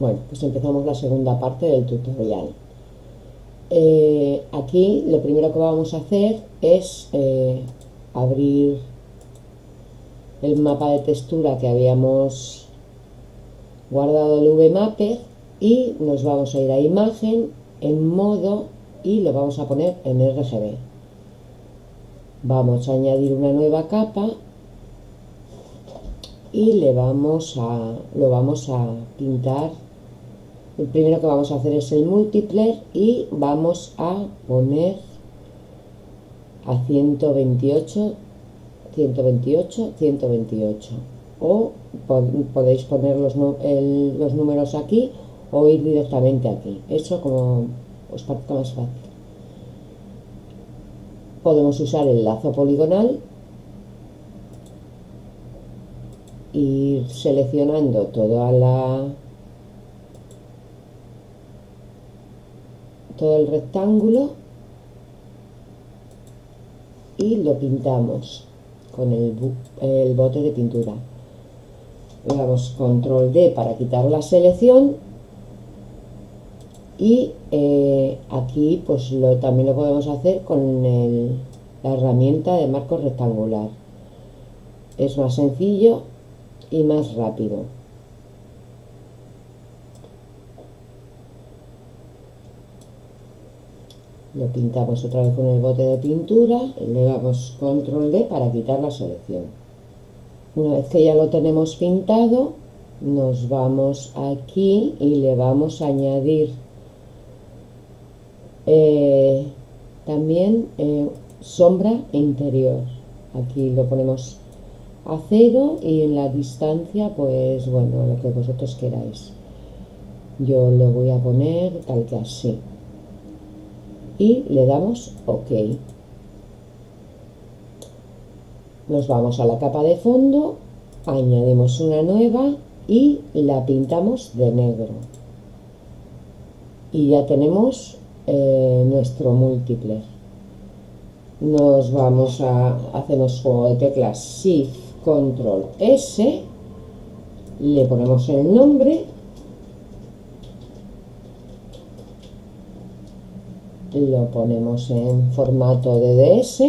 Bueno, pues empezamos la segunda parte del tutorial. Eh, aquí lo primero que vamos a hacer es eh, abrir el mapa de textura que habíamos guardado el VMapper y nos vamos a ir a imagen en modo y lo vamos a poner en RGB. Vamos a añadir una nueva capa y le vamos a, lo vamos a pintar. El primero que vamos a hacer es el multiplayer y vamos a poner a 128, 128, 128. O podéis poner los, los números aquí o ir directamente aquí. Eso como os parezca más fácil. Podemos usar el lazo poligonal ir seleccionando toda la todo el rectángulo y lo pintamos con el, bote de pintura le damos control D para quitar la selección y eh, aquí pues lo, también lo podemos hacer con la herramienta de marco rectangular es más sencillo y más rápido. Lo pintamos otra vez con el bote de pintura, le damos control D para quitar la selección. Una vez que ya lo tenemos pintado, nos vamos aquí y le vamos a añadir eh, también eh, sombra interior. Aquí lo ponemos a cero y en la distancia pues bueno lo que vosotros queráis yo le voy a poner tal que así y le damos ok. Nos vamos a la capa de fondo añadimos una nueva y la pintamos de negro. Y ya tenemos eh, nuestro múltiple. Nos vamos a hacemos juego de teclas shift control S, le ponemos el nombre, lo ponemos en formato DDS,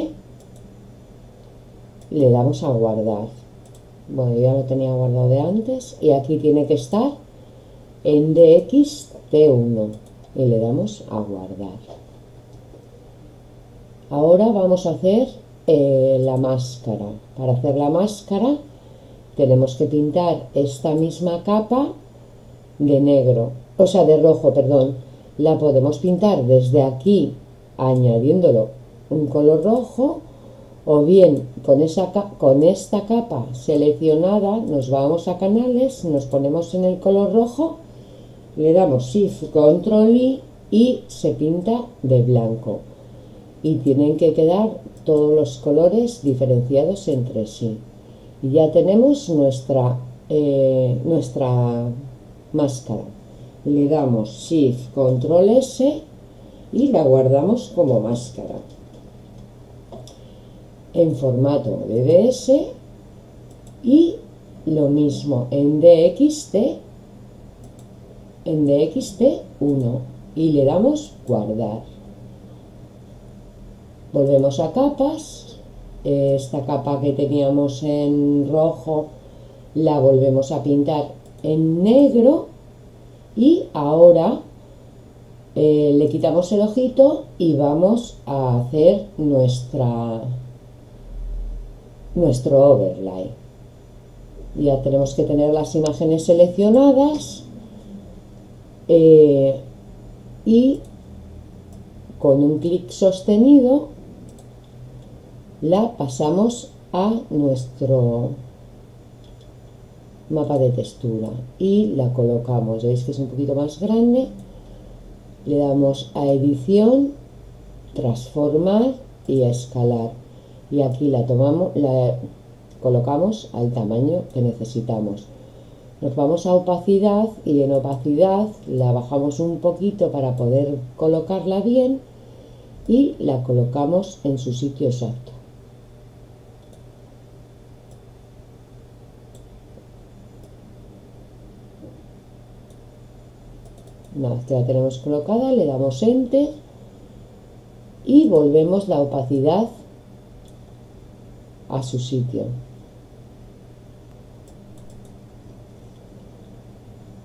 le damos a guardar. Bueno, ya lo tenía guardado de antes y aquí tiene que estar en DXT1 y le damos a guardar. Ahora vamos a hacer eh, la máscara. Para hacer la máscara tenemos que pintar esta misma capa de negro, o sea, de rojo, perdón. La podemos pintar desde aquí añadiéndolo un color rojo o bien con, esa, con esta capa seleccionada nos vamos a canales, nos ponemos en el color rojo, le damos Shift Control I y se pinta de blanco. Y tienen que quedar todos los colores diferenciados entre sí. Y ya tenemos nuestra, eh, nuestra máscara. Le damos Shift Control S y la guardamos como máscara. En formato DDS y lo mismo en DXT, en DXT1 y le damos guardar volvemos a capas esta capa que teníamos en rojo la volvemos a pintar en negro y ahora eh, le quitamos el ojito y vamos a hacer nuestra nuestro overlay. Ya tenemos que tener las imágenes seleccionadas eh, y con un clic sostenido la pasamos a nuestro mapa de textura y la colocamos, veis que es un poquito más grande, le damos a edición, transformar y escalar y aquí la tomamos, la colocamos al tamaño que necesitamos. Nos vamos a opacidad y en opacidad la bajamos un poquito para poder colocarla bien y la colocamos en su sitio exacto. Una vez que la tenemos colocada, le damos Enter y volvemos la opacidad a su sitio.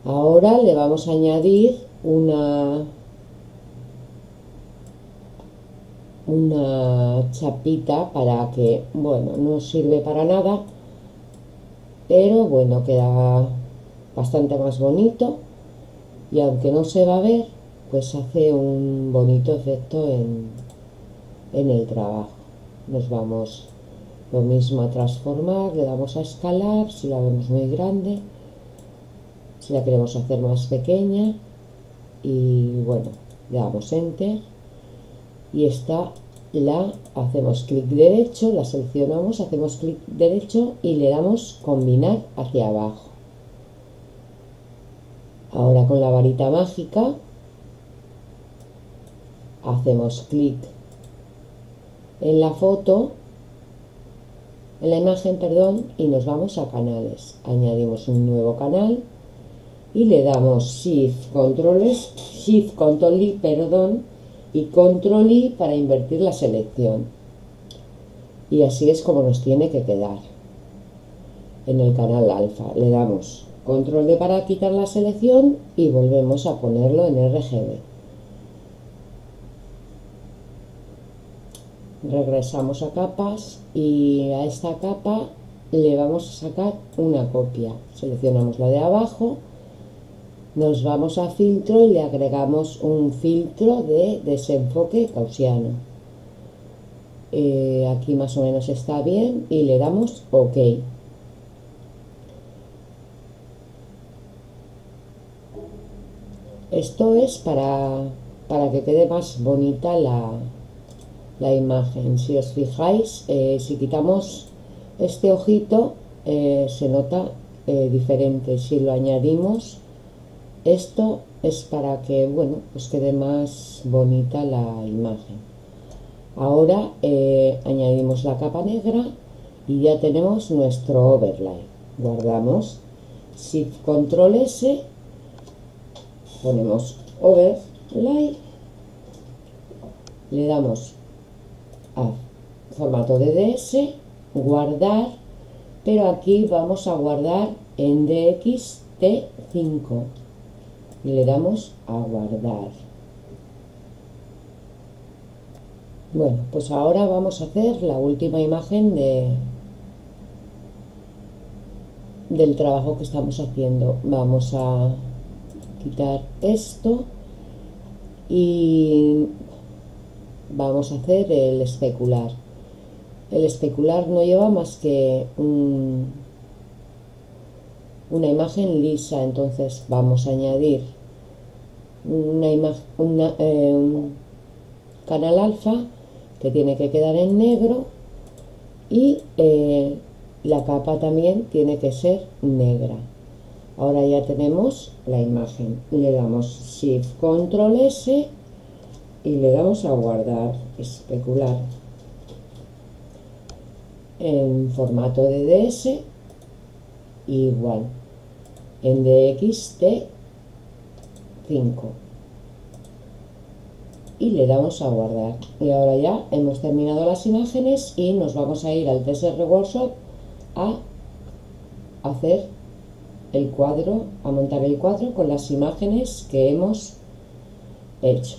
Ahora le vamos a añadir una, una chapita para que, bueno, no sirve para nada, pero bueno, queda bastante más bonito y aunque no se va a ver, pues hace un bonito efecto en, en el trabajo. Nos vamos lo mismo a transformar, le damos a escalar, si la vemos muy grande, si la queremos hacer más pequeña y bueno, le damos enter y esta la hacemos clic derecho, la seleccionamos, hacemos clic derecho y le damos combinar hacia abajo. Ahora con la varita mágica hacemos clic en la foto, en la imagen, perdón, y nos vamos a canales. Añadimos un nuevo canal y le damos Shift Control Shift Control I, perdón, y Control I para invertir la selección. Y así es como nos tiene que quedar en el canal alfa. Le damos Control D para quitar la selección y volvemos a ponerlo en RGB. Regresamos a capas y a esta capa le vamos a sacar una copia. Seleccionamos la de abajo nos vamos a filtro y le agregamos un filtro de desenfoque gaussiano. Eh, aquí más o menos está bien y le damos OK. Esto es para, para que quede más bonita la, la imagen. Si os fijáis, eh, si quitamos este ojito, eh, se nota diferente. Si lo añadimos, esto es para que, bueno, pues quede más bonita la imagen. Ahora eh, añadimos la capa negra y ya tenemos nuestro overlay. Guardamos Shift Control S, ponemos overlay, le damos a formato DDS, guardar, pero aquí vamos a guardar en DXT5 y le damos a guardar. Bueno, pues ahora vamos a hacer la última imagen de, del trabajo que estamos haciendo. Vamos a quitar esto y vamos a hacer el especular. El especular no lleva más que un, una imagen lisa, entonces vamos a añadir una imagen, eh, un canal alfa que tiene que quedar en negro y eh, la capa también tiene que ser negra. Ahora ya tenemos la imagen. Le damos Shift Control S y le damos a guardar, especular. En formato DDS, igual. En DXT 5 y le damos a guardar y ahora ya hemos terminado las imágenes y nos vamos a ir al TSR Workshop a hacer el cuadro, a montar el cuadro con las imágenes que hemos hecho